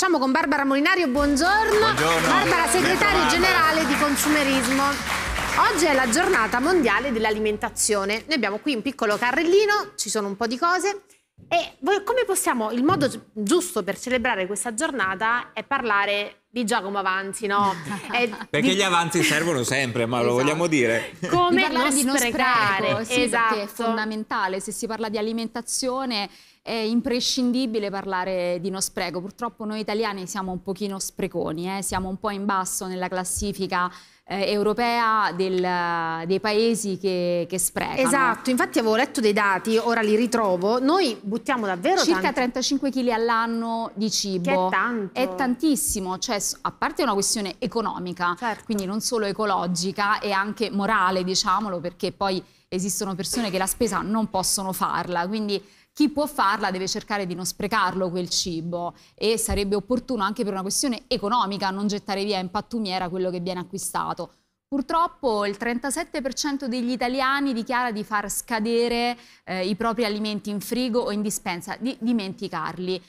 Facciamo con Barbara Molinario, buongiorno. Buongiorno. Barbara, segretario generale di Consumerismo. Oggi è la giornata mondiale dell'alimentazione. Noi abbiamo qui un piccolo carrellino, ci sono un po' di cose. E voi- come possiamo, il modo gi- giusto per celebrare questa giornata è parlare di Giacomo Avanzi, no? È Perché di- gli avanzi servono sempre, ma lo Esatto. vogliamo dire. come di parlare non di non sprecare. spreco, sì, esatto. è fondamentale. Se si parla di alimentazione è imprescindibile parlare di non spreco. Purtroppo noi italiani siamo un pochino spreconi, eh, siamo un po' in basso nella classifica eh, europea del- dei paesi che, che sprecano. Esatto, infatti avevo letto dei dati, ora li ritrovo. Noi buttiamo davvero Circa tanto. 35 kg all'anno di cibo. Che è tanto. È tantissimo, cioè a parte una questione economica, Certo. quindi non solo ecologica e anche morale, diciamolo, perché poi esistono persone che la spesa non possono farla, quindi chi può farla deve cercare di non sprecarlo quel cibo e sarebbe opportuno anche per una questione economica non gettare via in pattumiera quello che viene acquistato. Purtroppo il 37% degli italiani dichiara di far scadere eh, i propri alimenti in frigo o in dispensa, di dimenticarli.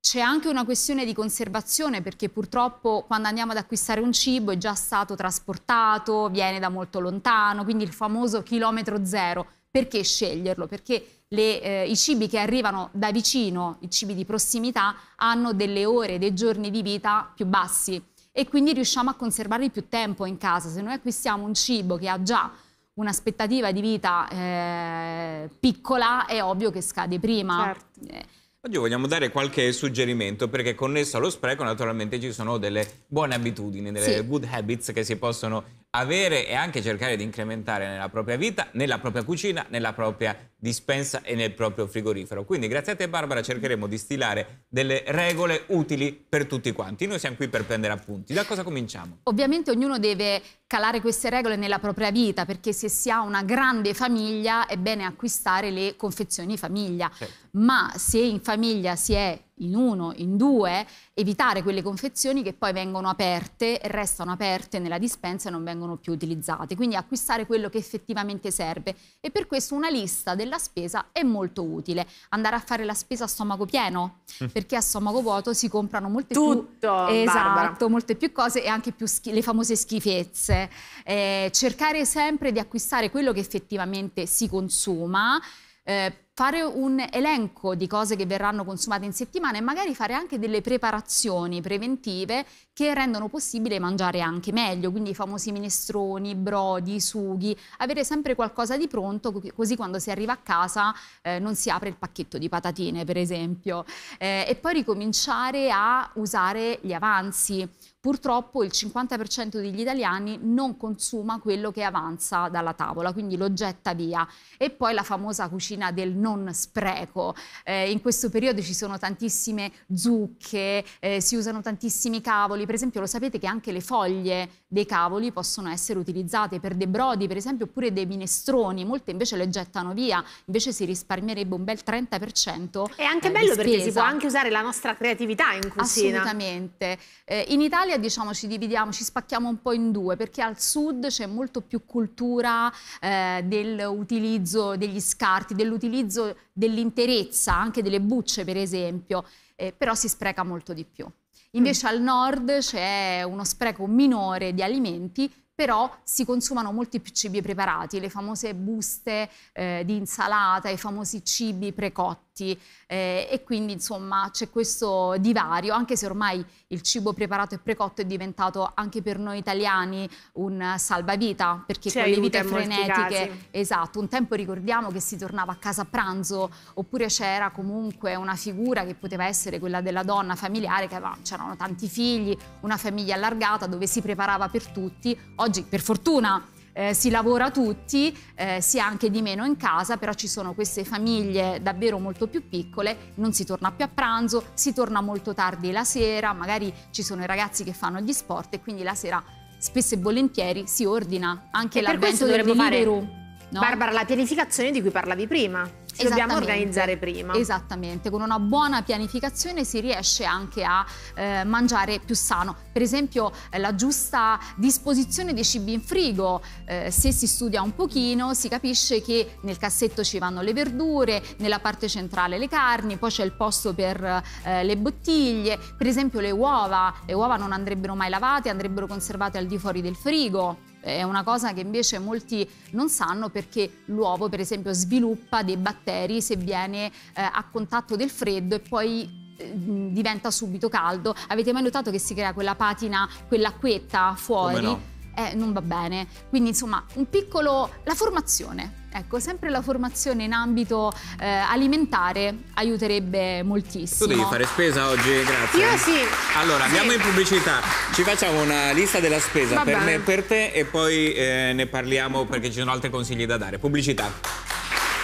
C'è anche una questione di conservazione perché purtroppo quando andiamo ad acquistare un cibo è già stato trasportato, viene da molto lontano, quindi il famoso chilometro zero. Perché sceglierlo? Perché le, eh, i cibi che arrivano da vicino, i cibi di prossimità, hanno delle ore, dei giorni di vita più bassi e quindi riusciamo a conservarli più tempo in casa. Se noi acquistiamo un cibo che ha già un'aspettativa di vita eh, piccola, è ovvio che scade prima. Certo. Eh, Oggi vogliamo dare qualche suggerimento perché connesso allo spreco naturalmente ci sono delle buone abitudini, delle Sì. good habits che si possono avere e anche cercare di incrementare nella propria vita, nella propria cucina, nella propria dispensa e nel proprio frigorifero. Quindi grazie a te Barbara cercheremo di stilare delle regole utili per tutti quanti. Noi siamo qui per prendere appunti. Da cosa cominciamo? Ovviamente ognuno deve calare queste regole nella propria vita perché se si ha una grande famiglia è bene acquistare le confezioni famiglia, Certo. ma se in famiglia si è in uno, in due, evitare quelle confezioni che poi vengono aperte e restano aperte nella dispensa e non vengono più utilizzate. Quindi acquistare quello che effettivamente serve e per questo una lista della spesa è molto utile. Andare a fare la spesa a stomaco pieno, perché a stomaco vuoto si comprano molte Tutto, più Barbara. Esatto, molte più cose e anche più schi- le famose schifezze. Eh, cercare sempre di acquistare quello che effettivamente si consuma. eh, fare un elenco di cose che verranno consumate in settimana e magari fare anche delle preparazioni preventive che rendono possibile mangiare anche meglio, quindi i famosi minestroni, brodi, sughi, avere sempre qualcosa di pronto co- così quando si arriva a casa eh, non si apre il pacchetto di patatine per esempio Eh, e poi ricominciare a usare gli avanzi. Purtroppo il 50% degli italiani non consuma quello che avanza dalla tavola, quindi lo getta via. E poi la famosa cucina del non spreco. Eh, in questo periodo ci sono tantissime zucche, eh, si usano tantissimi cavoli. Per esempio, lo sapete che anche le foglie dei cavoli possono essere utilizzate per dei brodi, per esempio, oppure dei minestroni. Molte invece le gettano via, invece si risparmierebbe un bel 30%. È anche eh, bello perché si può anche usare la nostra creatività in cucina. Assolutamente. Eh, in Italia diciamo ci dividiamo, ci spacchiamo un po' in due perché al sud c'è molto più cultura eh, dell'utilizzo degli scarti, dell'utilizzo dell'interezza, anche delle bucce per esempio, eh, però si spreca molto di più. Invece al nord c'è uno spreco minore di alimenti, però si consumano molti più cibi preparati, le famose buste eh, di insalata, i famosi cibi precotti eh, e quindi insomma c'è questo divario, anche se ormai il cibo preparato e precotto è diventato anche per noi italiani un salvavita, perché Ci con le vite frenetiche, esatto, un tempo ricordiamo che si tornava a casa a pranzo oppure c'era comunque una figura che poteva essere quella della donna familiare, che c'erano tanti figli, una famiglia allargata dove si preparava per tutti. Oggi per fortuna eh, si lavora tutti, eh, si è anche di meno in casa, però ci sono queste famiglie davvero molto più piccole, non si torna più a pranzo, si torna molto tardi la sera, magari ci sono i ragazzi che fanno gli sport e quindi la sera spesso e volentieri si ordina anche l'avvento del dovremmo fare, no? Barbara, la pianificazione di cui parlavi prima. Ci dobbiamo organizzare prima. Esattamente, con una buona pianificazione si riesce anche a eh, mangiare più sano. Per esempio eh, la giusta disposizione dei cibi in frigo, eh, se si studia un pochino si capisce che nel cassetto ci vanno le verdure, nella parte centrale le carni, poi c'è il posto per eh, le bottiglie, per esempio le uova, le uova non andrebbero mai lavate, andrebbero conservate al di fuori del frigo è una cosa che invece molti non sanno perché l'uovo per esempio sviluppa dei batteri se viene eh, a contatto del freddo e poi eh, diventa subito caldo. Avete mai notato che si crea quella patina, quell'acquetta fuori? Eh, non va bene. Quindi insomma un piccolo... la formazione Ecco, sempre la formazione in ambito eh, alimentare aiuterebbe moltissimo. Tu devi fare spesa oggi, grazie. Io sì. Allora, andiamo sì. in pubblicità. Ci facciamo una lista della spesa per me per te e poi eh, ne parliamo perché ci sono altri consigli da dare. Pubblicità.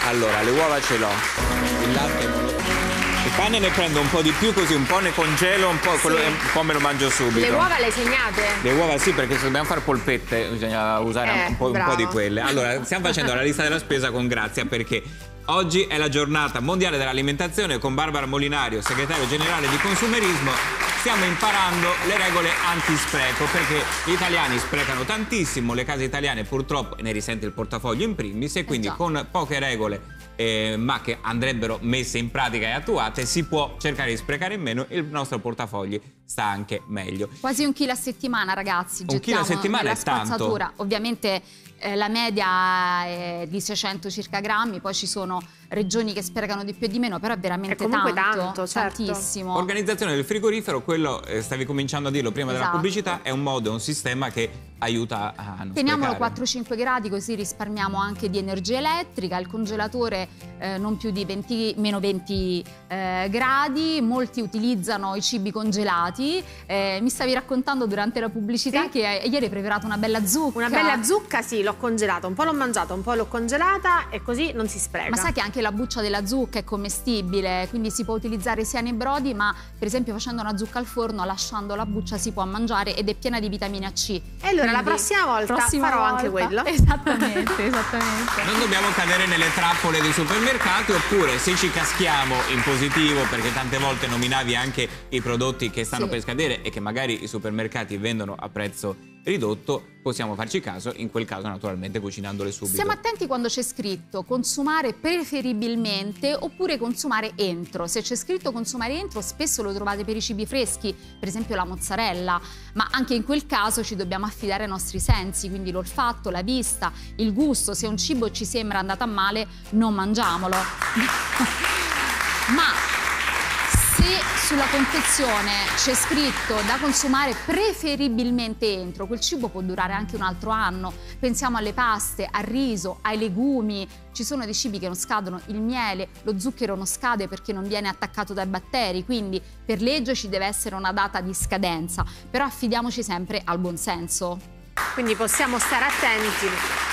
Allora, le uova ce l'ho. Il latte non il pane ne prendo un po' di più così un po' ne congelo, un po', sì. quello, un po me lo mangio subito. Le uova le segnate? Le uova sì, perché se dobbiamo fare polpette bisogna usare eh, un, po', un, po', di quelle. Allora, stiamo facendo la lista della spesa con Grazia perché oggi è la giornata mondiale dell'alimentazione con Barbara Molinario, segretario generale di consumerismo. Stiamo imparando le regole antispreco perché gli italiani sprecano tantissimo, le case italiane purtroppo ne risente il portafoglio in primis e quindi eh con poche regole eh, ma che andrebbero messe in pratica e attuate, si può cercare di sprecare in meno il nostro portafogli sta anche meglio. Quasi un chilo a settimana ragazzi, un chilo a settimana è tanto. Ovviamente eh, la media è di 600 circa grammi, poi ci sono regioni che sprecano di più e di meno, però è veramente è tanto, tanto certo. tantissimo. Organizzazione del frigorifero, quello eh, stavi cominciando a dirlo prima esatto. della pubblicità, è un modo, è un sistema che aiuta a non Teniamolo 4-5 gradi così risparmiamo anche di energia elettrica, il congelatore eh, non più di 20, meno 20 eh, gradi, molti utilizzano i cibi congelati, eh, mi stavi raccontando durante la pubblicità sì. che ieri hai preparato una bella zucca. Una bella zucca, sì, l'ho congelata, un po' l'ho mangiata, un po' l'ho congelata e così non si spreca. Ma sai che anche la buccia della zucca è commestibile, quindi si può utilizzare sia nei brodi, ma per esempio facendo una zucca al forno, lasciando la buccia si può mangiare ed è piena di vitamina C. E allora quindi, la prossima volta prossima farò volta. anche quello. Esattamente, esattamente. Non dobbiamo cadere nelle trappole dei supermercati oppure se ci caschiamo in positivo, perché tante volte nominavi anche i prodotti che stanno sì. Per scadere e che magari i supermercati vendono a prezzo ridotto, possiamo farci caso, in quel caso naturalmente cucinandole subito. Stiamo attenti quando c'è scritto consumare preferibilmente oppure consumare entro. Se c'è scritto consumare entro spesso lo trovate per i cibi freschi, per esempio la mozzarella, ma anche in quel caso ci dobbiamo affidare ai nostri sensi, quindi l'olfatto, la vista, il gusto, se un cibo ci sembra andato a male non mangiamolo. ma sulla confezione c'è scritto da consumare preferibilmente entro, quel cibo può durare anche un altro anno. Pensiamo alle paste, al riso, ai legumi, ci sono dei cibi che non scadono, il miele, lo zucchero non scade perché non viene attaccato dai batteri, quindi per legge ci deve essere una data di scadenza, però affidiamoci sempre al buon senso. Quindi possiamo stare attenti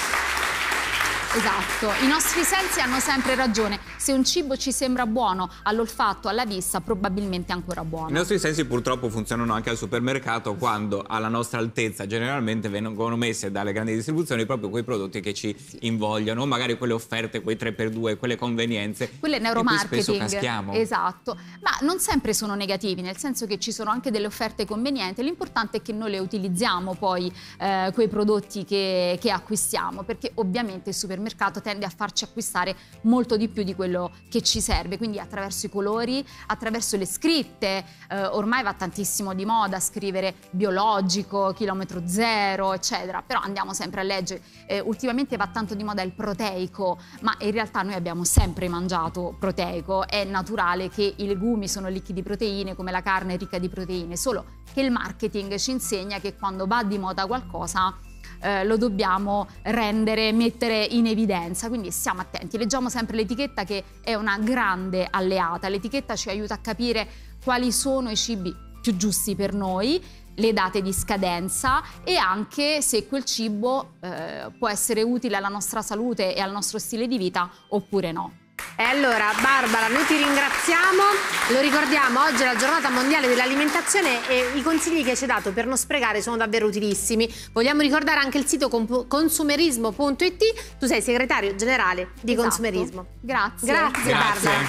Esatto, i nostri sensi hanno sempre ragione. Se un cibo ci sembra buono all'olfatto, alla vista, probabilmente è ancora buono. I nostri sensi purtroppo funzionano anche al supermercato quando alla nostra altezza generalmente vengono messe dalle grandi distribuzioni proprio quei prodotti che ci sì. invogliano, magari quelle offerte, quei 3x2, quelle convenienze. Quelle neuromarketing. spesso caschiamo. Esatto, ma non sempre sono negativi, nel senso che ci sono anche delle offerte convenienti. L'importante è che noi le utilizziamo poi eh, quei prodotti che, che acquistiamo, perché ovviamente il supermercato mercato tende a farci acquistare molto di più di quello che ci serve, quindi attraverso i colori, attraverso le scritte, eh, ormai va tantissimo di moda scrivere biologico, chilometro zero, eccetera, però andiamo sempre a leggere, eh, ultimamente va tanto di moda il proteico, ma in realtà noi abbiamo sempre mangiato proteico, è naturale che i legumi sono ricchi di proteine come la carne è ricca di proteine, solo che il marketing ci insegna che quando va di moda qualcosa eh, lo dobbiamo rendere, mettere in evidenza, quindi stiamo attenti, leggiamo sempre l'etichetta che è una grande alleata, l'etichetta ci aiuta a capire quali sono i cibi più giusti per noi, le date di scadenza e anche se quel cibo eh, può essere utile alla nostra salute e al nostro stile di vita oppure no. E allora, Barbara, noi ti ringraziamo. Lo ricordiamo, oggi è la giornata mondiale dell'alimentazione e i consigli che ci hai dato per non sprecare sono davvero utilissimi. Vogliamo ricordare anche il sito consumerismo.it. Tu sei segretario generale di Esatto. Consumerismo. Grazie. Grazie, Grazie. Barbara.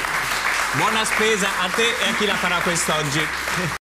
Buona spesa a te e a chi la farà quest'oggi.